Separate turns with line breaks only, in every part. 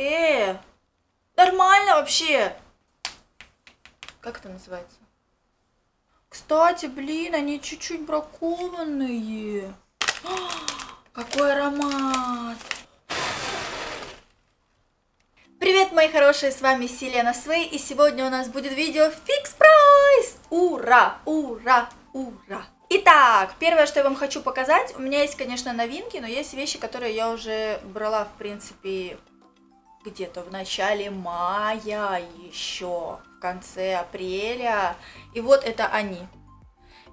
Э, нормально вообще. Как это называется? Кстати, блин, они чуть-чуть бракованные. Какой аромат! Привет, мои хорошие, с вами Селена Свей, и сегодня у нас будет видео фикс прайс! Ура, ура, ура! Итак, первое, что я вам хочу показать, у меня есть, конечно, новинки, но есть вещи, которые я уже брала, в принципе, где-то в начале мая еще, в конце апреля. И вот это они.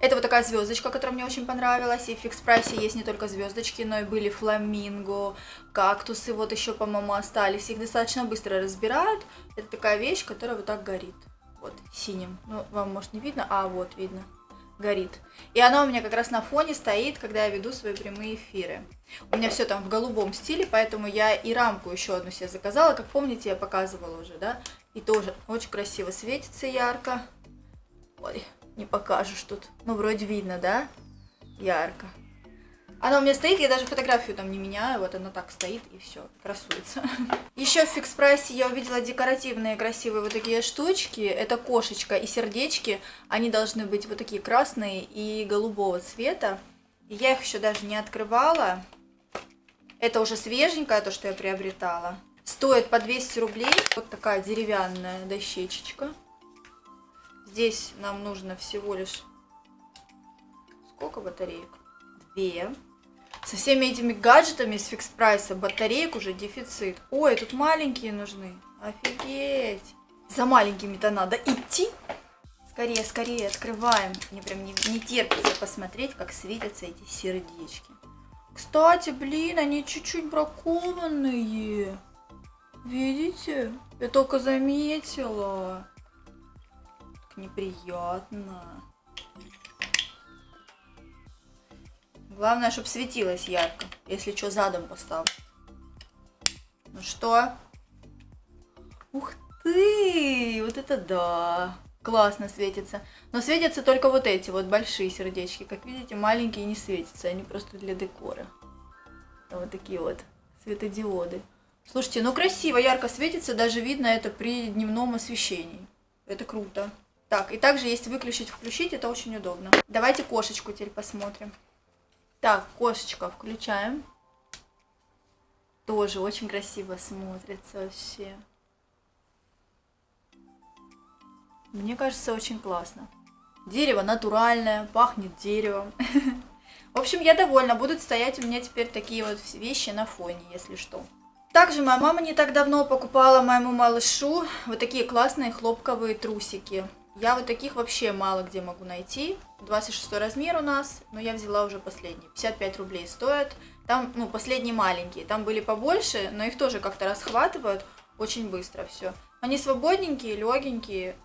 Это вот такая звездочка, которая мне очень понравилась. И в фикс прайсе есть не только звездочки, но и были фламинго, кактусы вот еще, по-моему, остались. Их достаточно быстро разбирают. Это такая вещь, которая вот так горит. Вот, синим. Ну, вам, может, не видно? А, вот, видно горит. И она у меня как раз на фоне стоит, когда я веду свои прямые эфиры. У меня все там в голубом стиле, поэтому я и рамку еще одну себе заказала. Как помните, я показывала уже, да? И тоже очень красиво светится ярко. Ой, не покажешь тут. Ну, вроде видно, да? Ярко. Она у меня стоит, я даже фотографию там не меняю, вот она так стоит и все, красуется. Еще в фикс прайсе я увидела декоративные красивые вот такие штучки. Это кошечка и сердечки. Они должны быть вот такие красные и голубого цвета. я их еще даже не открывала. Это уже свеженькое, то, что я приобретала. Стоит по 200 рублей. Вот такая деревянная дощечечка. Здесь нам нужно всего лишь... Сколько батареек? Две. Со всеми этими гаджетами с фикс прайса батареек уже дефицит. Ой, тут маленькие нужны. Офигеть. За маленькими-то надо идти. Скорее, скорее открываем. Мне прям не, не терпится посмотреть, как светятся эти сердечки. Кстати, блин, они чуть-чуть бракованные. Видите? Я только заметила. Так неприятно. Главное, чтобы светилось ярко. Если что, задом поставлю. Ну что? Ух ты! Вот это да! Классно светится. Но светятся только вот эти вот большие сердечки. Как видите, маленькие не светятся. Они просто для декора. Вот такие вот светодиоды. Слушайте, ну красиво, ярко светится. Даже видно это при дневном освещении. Это круто. Так, и также есть выключить-включить. Это очень удобно. Давайте кошечку теперь посмотрим. Так, кошечка включаем. Тоже очень красиво смотрится вообще. Мне кажется, очень классно. Дерево натуральное, пахнет деревом. В общем, я довольна. Будут стоять у меня теперь такие вот вещи на фоне, если что. Также моя мама не так давно покупала моему малышу вот такие классные хлопковые трусики. Я вот таких вообще мало где могу найти. 26 размер у нас, но я взяла уже последний. 55 рублей стоят. Там, ну, последние маленькие. Там были побольше, но их тоже как-то расхватывают очень быстро все. Они свободненькие, легенькие.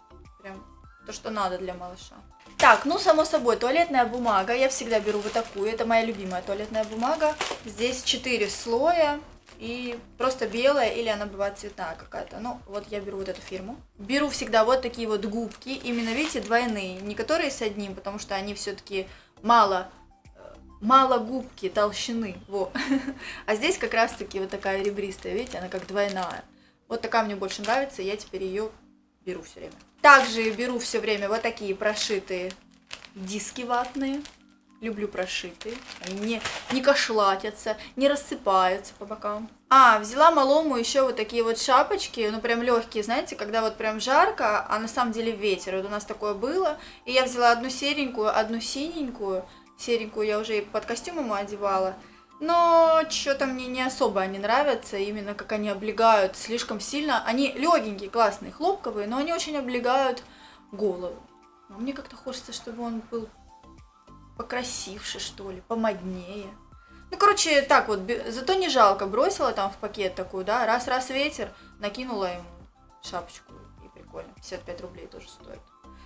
Прям то, что надо для малыша. Так, ну, само собой, туалетная бумага. Я всегда беру вот такую. Это моя любимая туалетная бумага. Здесь 4 слоя и просто белая или она бывает цветная какая-то. Ну, вот я беру вот эту фирму. Беру всегда вот такие вот губки, именно, видите, двойные, не которые с одним, потому что они все-таки мало э, мало губки толщины, во. А здесь как раз таки вот такая ребристая, видите, она как двойная. Вот такая мне больше нравится, я теперь ее беру все время. Также беру все время вот такие прошитые диски ватные. Люблю прошитые. Они не, не кошлатятся, не рассыпаются по бокам. А, взяла малому еще вот такие вот шапочки, ну прям легкие, знаете, когда вот прям жарко, а на самом деле ветер. Вот у нас такое было. И я взяла одну серенькую, одну синенькую. Серенькую я уже и под костюм ему одевала. Но что-то мне не особо они нравятся, именно как они облегают слишком сильно. Они легенькие, классные, хлопковые, но они очень облегают голову. Мне как-то хочется, чтобы он был покрасивше, что ли, помоднее. Ну, короче, так вот, зато не жалко, бросила там в пакет такую, да, раз-раз ветер, накинула ему шапочку, и прикольно, 55 рублей тоже стоит.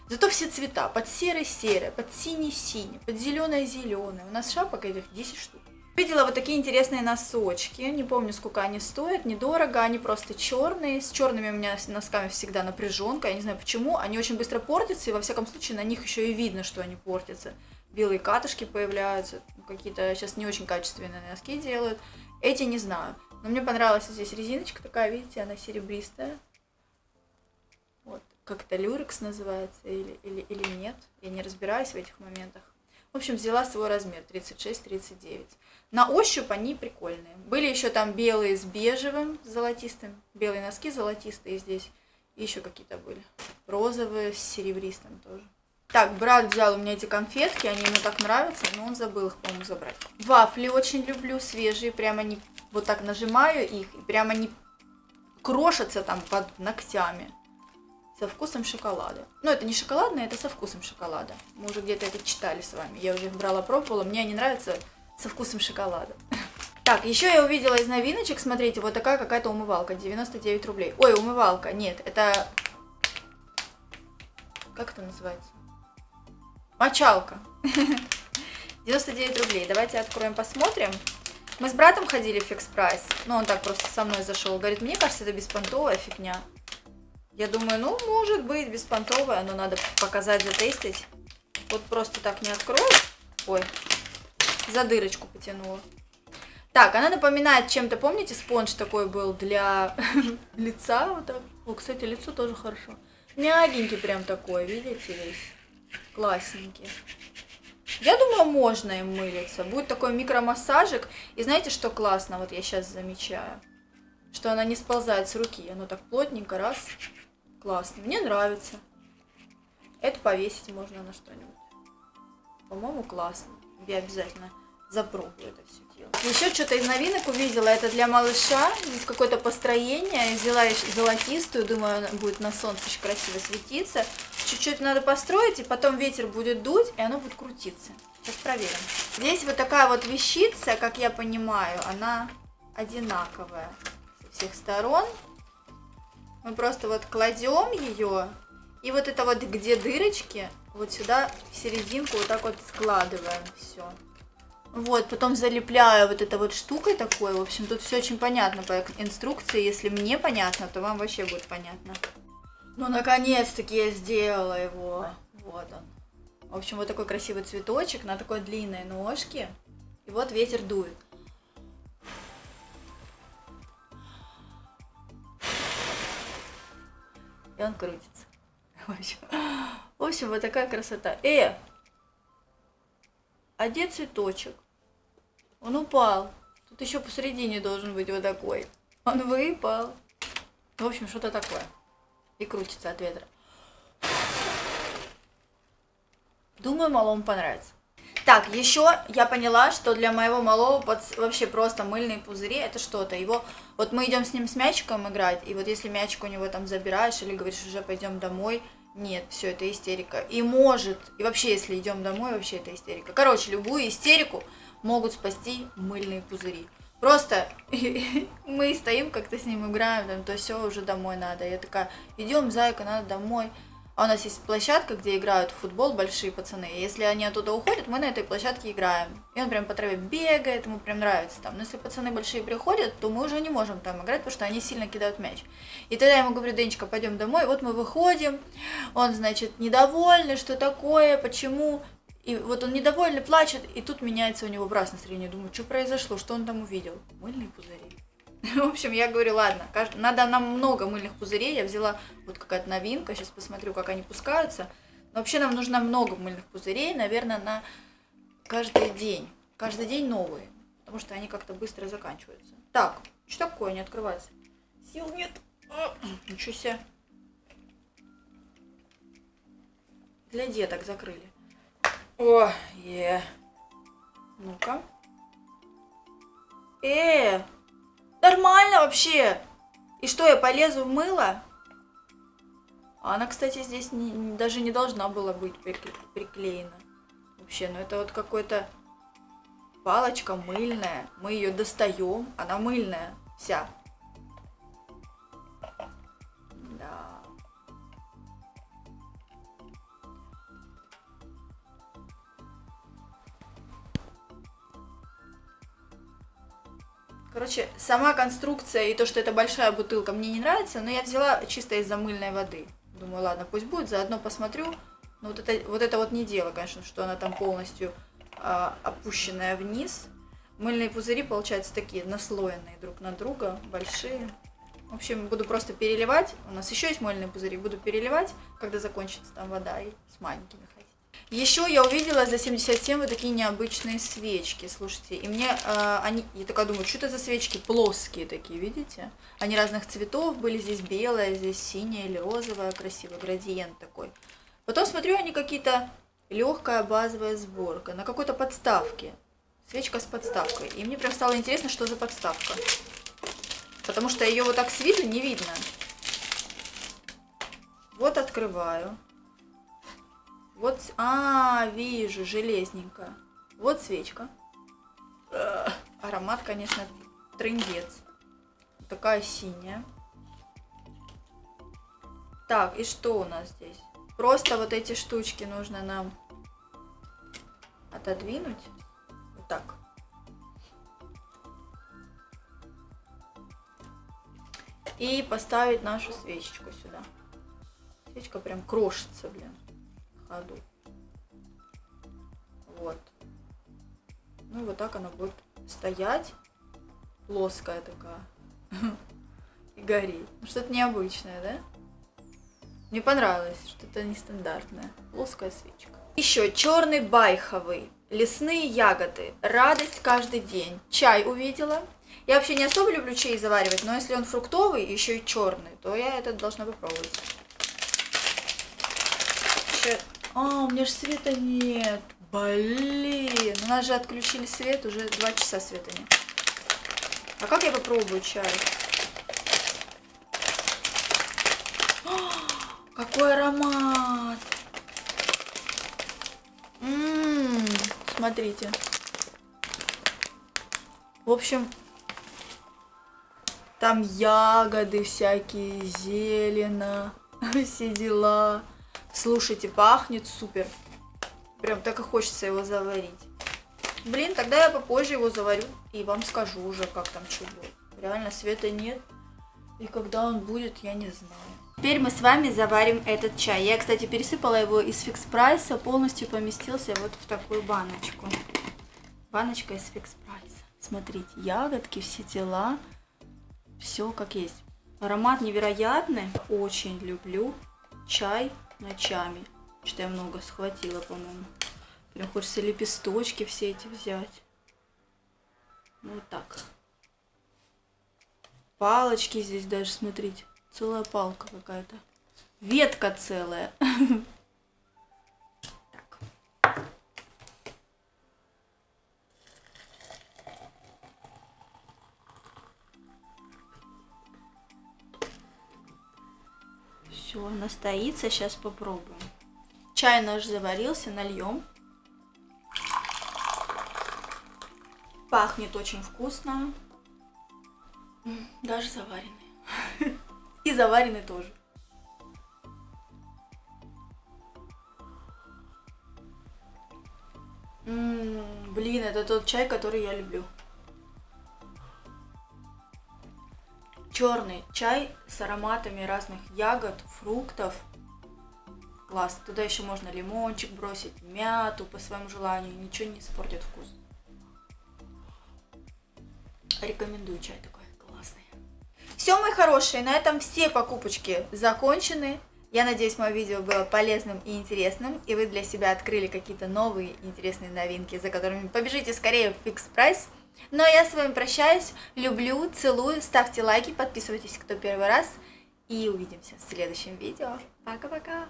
Зато все цвета, под серый-серый, под синий-синий, под зеленое-зеленое. У нас шапок этих 10 штук. Видела вот такие интересные носочки. Не помню, сколько они стоят, недорого. Они просто черные. С черными у меня носками всегда напряженка. Я не знаю почему. Они очень быстро портятся, и во всяком случае на них еще и видно, что они портятся белые катышки появляются, какие-то сейчас не очень качественные носки делают. Эти не знаю. Но мне понравилась здесь резиночка такая, видите, она серебристая. Вот, как это люрекс называется или, или, или нет. Я не разбираюсь в этих моментах. В общем, взяла свой размер 36-39. На ощупь они прикольные. Были еще там белые с бежевым, с золотистым. Белые носки золотистые здесь. И еще какие-то были. Розовые с серебристым тоже. Так, брат взял у меня эти конфетки, они ему так нравятся, но он забыл их, по-моему, забрать. Вафли очень люблю, свежие, прямо они, вот так нажимаю их, и прямо они крошатся там под ногтями со вкусом шоколада. Ну, это не шоколадное, это со вкусом шоколада. Мы уже где-то это читали с вами. Я уже их брала, пробовала. Мне они нравятся со вкусом шоколада. Так, еще я увидела из новиночек, смотрите, вот такая какая-то умывалка, 99 рублей. Ой, умывалка, нет, это... Как это называется? Мочалка. 99 рублей. Давайте откроем, посмотрим. Мы с братом ходили в фикс прайс. Ну, он так просто со мной зашел. Говорит, мне кажется, это беспонтовая фигня. Я думаю, ну, может быть, беспонтовая, но надо показать, затестить. Вот просто так не открою. Ой, за дырочку потянула. Так, она напоминает чем-то, помните, спонж такой был для лица вот так. О, кстати, лицо тоже хорошо. Мягенький прям такой, видите, весь. Классненький. Я думаю, можно им мылиться. Будет такой микромассажик. И знаете, что классно? Вот я сейчас замечаю. Что она не сползает с руки. Оно так плотненько, раз. Классно. Мне нравится. Это повесить можно на что-нибудь. По-моему, классно. Я обязательно запробую это все дело. Еще что-то из новинок увидела. Это для малыша. Какое-то построение. Я взяла золотистую. Думаю, будет на солнце очень красиво светиться. Чуть-чуть надо построить, и потом ветер будет дуть, и оно будет крутиться. Сейчас проверим. Здесь вот такая вот вещица, как я понимаю, она одинаковая со всех сторон. Мы просто вот кладем ее, и вот это вот где дырочки, вот сюда в серединку вот так вот складываем все. Вот, потом залепляю вот этой вот штукой такой. В общем, тут все очень понятно по инструкции. Если мне понятно, то вам вообще будет понятно. Ну, наконец-таки я сделала его. Вот он. В общем, вот такой красивый цветочек на такой длинной ножке. И вот ветер дует. И он крутится. В общем, в общем вот такая красота. Э! А где цветочек? Он упал. Тут еще посередине должен быть вот такой. Он выпал. В общем, что-то такое. И крутится от ветра. Думаю, малому понравится. Так, еще я поняла, что для моего малого под... вообще просто мыльные пузыри это что-то. Его, вот мы идем с ним с мячиком играть, и вот если мячик у него там забираешь или говоришь, уже пойдем домой, нет, все это истерика. И может, и вообще, если идем домой, вообще это истерика. Короче, любую истерику могут спасти мыльные пузыри. Просто мы стоим, как-то с ним играем, там, то все, уже домой надо. Я такая, идем, зайка, надо домой. А у нас есть площадка, где играют в футбол большие пацаны. И если они оттуда уходят, мы на этой площадке играем. И он прям по траве бегает, ему прям нравится там. Но если пацаны большие приходят, то мы уже не можем там играть, потому что они сильно кидают мяч. И тогда я ему говорю, Денечка, пойдем домой. Вот мы выходим, он, значит, недовольный, что такое, почему. И вот он недовольный, плачет, и тут меняется у него в раз настроение. Думаю, что произошло, что он там увидел? Мыльные пузыри. В общем, я говорю, ладно, надо нам много мыльных пузырей. Я взяла вот какая-то новинка, сейчас посмотрю, как они пускаются. Но вообще нам нужно много мыльных пузырей, наверное, на каждый день. Каждый день новые, потому что они как-то быстро заканчиваются. Так, что такое, не открывается? Сил нет. О, ничего себе. Для деток закрыли. О, е. Ну-ка. Э, Нормально вообще. И что, я полезу в мыло? Она, кстати, здесь не, даже не должна была быть приклеена. Вообще, ну это вот какой-то палочка мыльная. Мы ее достаем, она мыльная вся. Короче, сама конструкция и то, что это большая бутылка, мне не нравится, но я взяла чисто из-за мыльной воды. Думаю, ладно, пусть будет, заодно посмотрю. Но вот это вот, это вот не дело, конечно, что она там полностью э, опущенная вниз. Мыльные пузыри получаются такие наслоенные друг на друга, большие. В общем, буду просто переливать. У нас еще есть мыльные пузыри. Буду переливать, когда закончится там вода, и с маленькими ходить. Еще я увидела за 77 вот такие необычные свечки, слушайте. И мне э, они, я такая думаю, что это за свечки плоские такие, видите? Они разных цветов были, здесь белая, здесь синяя или розовая, красивый градиент такой. Потом смотрю, они какие-то легкая базовая сборка на какой-то подставке. Свечка с подставкой. И мне прям стало интересно, что за подставка. Потому что ее вот так с виду не видно. Вот открываю. Вот, а, вижу, железненько. Вот свечка. Аромат, конечно, трындец. Такая синяя. Так, и что у нас здесь? Просто вот эти штучки нужно нам отодвинуть. Вот так. И поставить нашу свечечку сюда. Свечка прям крошится, блин, ходу. Вот. Ну и вот так она будет стоять. Плоская такая. И гореть. Ну, что-то необычное, да? Мне понравилось, что-то нестандартное. Плоская свечка. Еще черный байховый. Лесные ягоды. Радость каждый день. Чай увидела. Я вообще не особо люблю чай заваривать, но если он фруктовый, еще и черный, то я этот должна попробовать. Еще... А, у меня же света нет. Блин, у нас же отключили свет, уже два часа света нет. А как я попробую чай? О, какой аромат! Ммм, смотрите. В общем, там ягоды всякие, зелено, все дела. Слушайте, пахнет супер. Прям так и хочется его заварить. Блин, тогда я попозже его заварю и вам скажу уже, как там что будет. Реально света нет. И когда он будет, я не знаю. Теперь мы с вами заварим этот чай. Я, кстати, пересыпала его из фикс прайса, полностью поместился вот в такую баночку. Баночка из фикс прайса. Смотрите, ягодки, все дела. Все как есть. Аромат невероятный. Очень люблю чай ночами. Что я много схватила, по-моему. Прям хочется лепесточки все эти взять. Ну, вот так. Палочки здесь даже, смотрите. Целая палка какая-то. Ветка целая. Все, настоится, сейчас попробуем. Чай наш заварился, нальем. Пахнет очень вкусно. Даже заваренный. И заваренный тоже. Блин, это тот чай, который я люблю. Черный чай с ароматами разных ягод, фруктов. Класс. Туда еще можно лимончик бросить, мяту по своему желанию. Ничего не испортит вкус. Рекомендую чай такой классный. Все, мои хорошие, на этом все покупочки закончены. Я надеюсь, мое видео было полезным и интересным, и вы для себя открыли какие-то новые интересные новинки, за которыми побежите скорее в Fix Price. Ну а я с вами прощаюсь, люблю, целую, ставьте лайки, подписывайтесь, кто первый раз, и увидимся в следующем видео. Пока-пока!